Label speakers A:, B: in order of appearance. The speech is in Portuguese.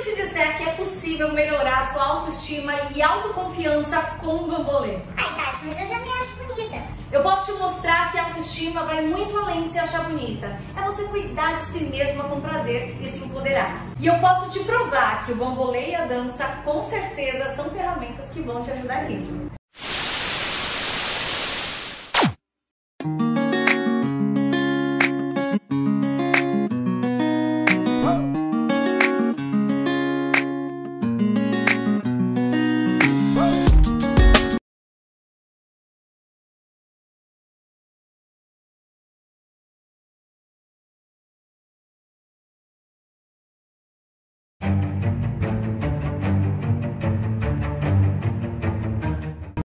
A: eu te disser que é possível melhorar sua autoestima e autoconfiança com o bambolê?
B: Ai, Tati, mas eu já me acho bonita.
A: Eu posso te mostrar que a autoestima vai muito além de se achar bonita. É você cuidar de si mesma com prazer e se empoderar. E eu posso te provar que o bambolê e a dança com certeza são ferramentas que vão te ajudar nisso.